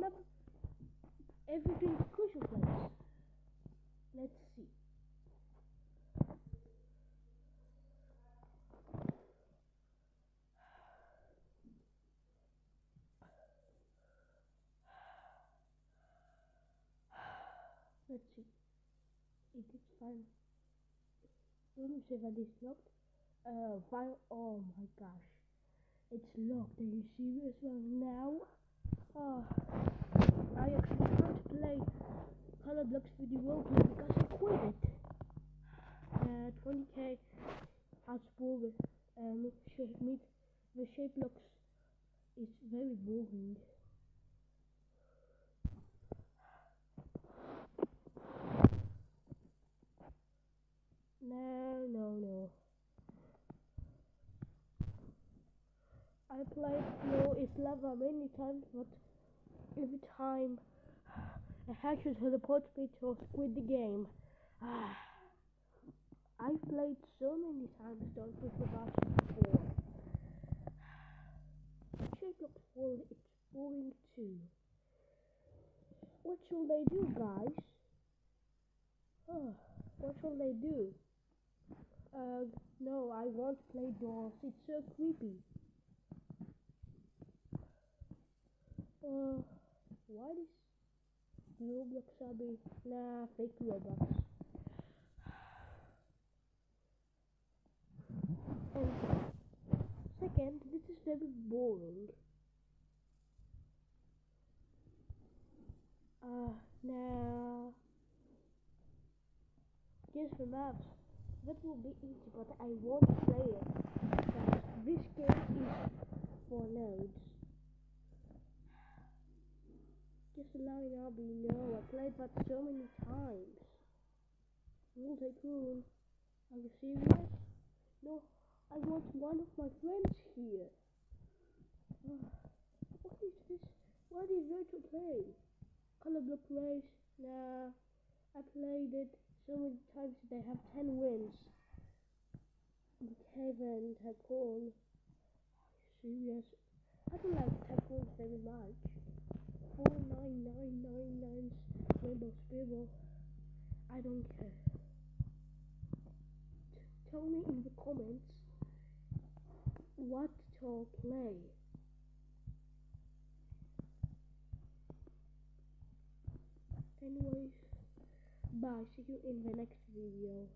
never everything's crucial place. Let's see. Let's see. It is fine. Room 7 it's locked. Uh, fine. Oh my gosh. It's locked. Are you serious right now? Oh, I actually can't play Color Blocks with the roleplay because I quit it. Uh, 20k outspoken. Um, shape, meet the shape blocks is very boring. No, no, no. Played Floor is Lava many times, but every time a hacker teleports me to quit the game. I've played so many times Don't Button before. Shape looks full, it's boring too. What should they do, guys? Oh, what should they do? Uh, no, I won't play doors. It's so creepy. Uh, what is Roblox hobby? Nah, fake Robux. And second, this is very boring. Uh, now, just for maps. That will be easy, but I won't play it. This game is for nerds. Just allowing Abby know I played that so many times. Rule Tycoon. Are you serious? No, I want one of my friends here. what is this? What is there to play? Color block race? Nah, I played it so many times they have 10 wins. Kevin Tycoon. Serious? I don't like Tycoon very much. 49999's Rainbow Spiral. I don't care. Tell me in the comments what to play. Anyways. Bye. See you in the next video.